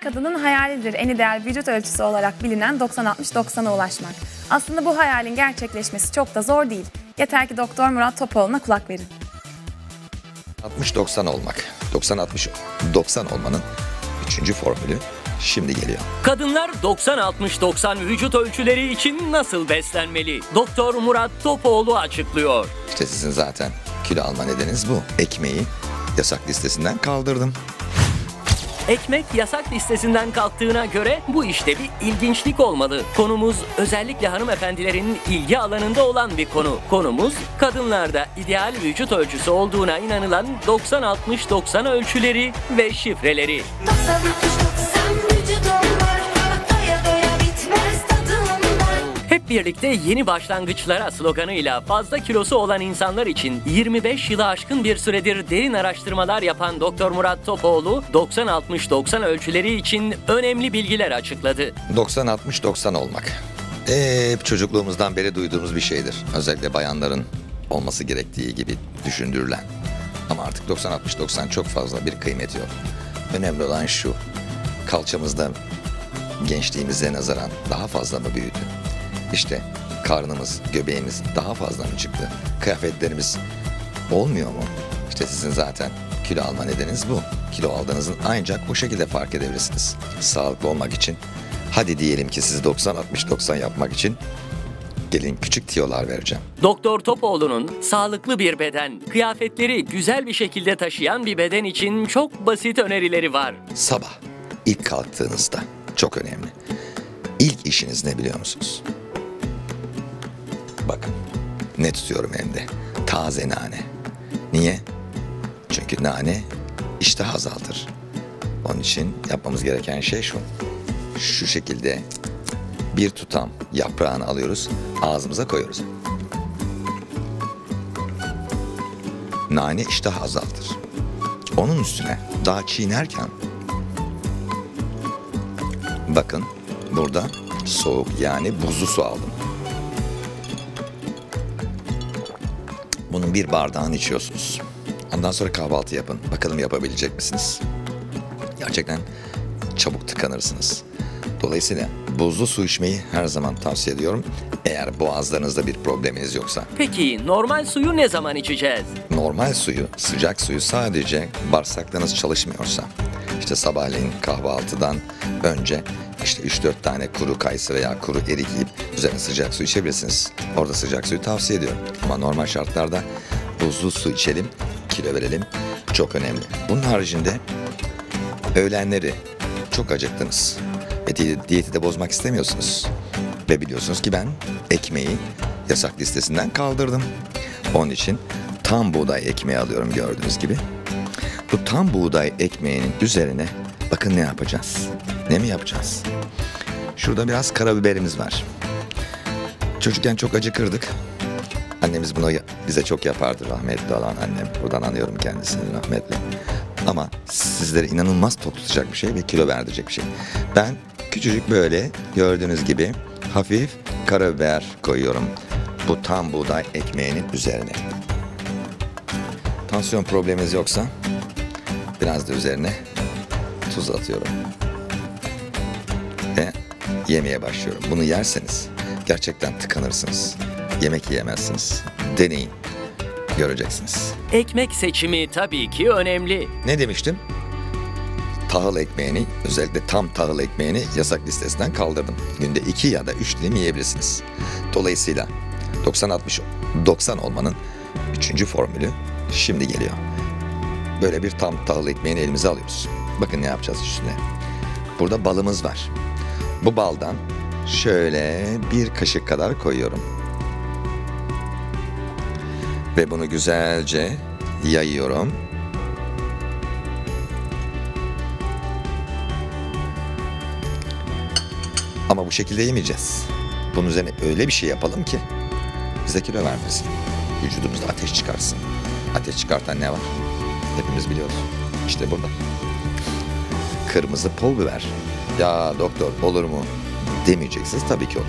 Her kadının hayalidir en ideal vücut ölçüsü olarak bilinen 90-60-90'a ulaşmak. Aslında bu hayalin gerçekleşmesi çok da zor değil. Yeter ki Doktor Murat Topoğlu'na kulak verin. 60-90 olmak. 90-60-90 olmanın üçüncü formülü şimdi geliyor. Kadınlar 90-60-90 vücut ölçüleri için nasıl beslenmeli? Doktor Murat Topoğlu açıklıyor. İşte sizin zaten kilo alma nedeniniz bu. Ekmeği yasak listesinden kaldırdım. Ekmek yasak listesinden kalktığına göre bu işte bir ilginçlik olmalı. Konumuz özellikle hanımefendilerin ilgi alanında olan bir konu. Konumuz kadınlarda ideal vücut ölçüsü olduğuna inanılan 90-60-90 ölçüleri ve şifreleri. 90 90 Birlikte yeni başlangıçlara sloganıyla fazla kilosu olan insanlar için 25 yılı aşkın bir süredir derin araştırmalar yapan Doktor Murat Topoğlu 90-60-90 ölçüleri için önemli bilgiler açıkladı. 90-60-90 olmak. Hep çocukluğumuzdan beri duyduğumuz bir şeydir. Özellikle bayanların olması gerektiği gibi düşündürülen. Ama artık 90-60-90 çok fazla bir kıymeti yok. Önemli olan şu. Kalçamızda gençliğimize nazaran daha fazla mı büyüdü? İşte karnımız, göbeğimiz daha fazla mı çıktı? Kıyafetlerimiz olmuyor mu? İşte sizin zaten kilo alma nedeniniz bu. Kilo aldığınızın ancak bu şekilde fark edebilirsiniz. Sağlıklı olmak için hadi diyelim ki siz 90-60-90 yapmak için gelin küçük tiyolar vereceğim. Doktor Topoğlu'nun sağlıklı bir beden, kıyafetleri güzel bir şekilde taşıyan bir beden için çok basit önerileri var. Sabah ilk kalktığınızda çok önemli. İlk işiniz ne biliyor musunuz? Bakın ne tutuyorum elimde? Taze nane. Niye? Çünkü nane iştah azaltır. Onun için yapmamız gereken şey şu. Şu şekilde bir tutam yaprağını alıyoruz, ağzımıza koyuyoruz. Nane iştah azaltır. Onun üstüne daha çiğnerken bakın burada soğuk yani buzlu su aldım. Bunun bir bardağını içiyorsunuz. Ondan sonra kahvaltı yapın. Bakalım yapabilecek misiniz? Gerçekten çabuk tıkanırsınız. Dolayısıyla buzlu su içmeyi her zaman tavsiye ediyorum. Eğer boğazlarınızda bir probleminiz yoksa. Peki normal suyu ne zaman içeceğiz? Normal suyu, sıcak suyu sadece bağırsaklarınız çalışmıyorsa, işte sabahleyin kahvaltıdan önce işte 3-4 tane kuru kayısı veya kuru erik yiyip üzerine sıcak su içebilirsiniz. Orada sıcak suyu tavsiye ediyorum. Ama normal şartlarda buzlu su içelim, kilo verelim. Çok önemli. Bunun haricinde öğlenleri çok acıktınız ve di- diyeti de bozmak istemiyorsunuz. Ve biliyorsunuz ki ben ekmeği yasak listesinden kaldırdım. Onun için tam buğday ekmeği alıyorum gördüğünüz gibi. Bu tam buğday ekmeğinin üzerine bakın ne yapacağız. Ne mi yapacağız? Şurada biraz karabiberimiz var. Çocukken çok acıkırdık. Annemiz bunu bize çok yapardı rahmetli olan annem. Buradan anıyorum kendisini rahmetli. Ama sizlere inanılmaz tok bir şey ve kilo verdirecek bir şey. Ben küçücük böyle gördüğünüz gibi hafif karabiber koyuyorum. Bu tam buğday ekmeğinin üzerine. Tansiyon probleminiz yoksa biraz da üzerine tuz atıyorum. Ve yemeye başlıyorum. Bunu yerseniz gerçekten tıkanırsınız. Yemek yiyemezsiniz. Deneyin. Göreceksiniz. Ekmek seçimi tabii ki önemli. Ne demiştim? Tahıl ekmeğini, özellikle tam tahıl ekmeğini yasak listesinden kaldırdım. Günde 2 ya da 3 dilim yiyebilirsiniz. Dolayısıyla 90-60 90 olmanın üçüncü formülü şimdi geliyor. Böyle bir tam tahıl ekmeğini elimize alıyoruz. Bakın ne yapacağız üstüne. Burada balımız var. Bu baldan şöyle bir kaşık kadar koyuyorum. Ve bunu güzelce yayıyorum. Ama bu şekilde yemeyeceğiz. Bunun üzerine öyle bir şey yapalım ki bize kilo vermesin. Vücudumuzda ateş çıkarsın. Ateş çıkartan ne var? Hepimiz biliyoruz. İşte burada. Kırmızı pul biber. Ya doktor olur mu? Demeyeceksiniz tabii ki olur.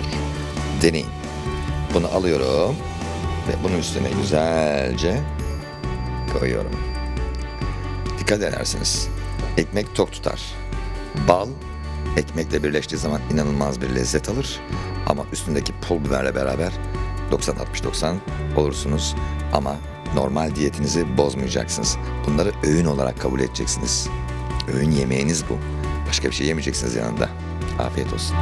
Deneyin. Bunu alıyorum ve bunun üstüne güzelce koyuyorum. Dikkat edersiniz. Ekmek tok tutar. Bal ekmekle birleştiği zaman inanılmaz bir lezzet alır. Ama üstündeki pul biberle beraber 90-60-90 olursunuz. Ama normal diyetinizi bozmayacaksınız. Bunları öğün olarak kabul edeceksiniz. Öğün yemeğiniz bu. Başka bir şey yemeyeceksiniz yanında. Afiyet olsun.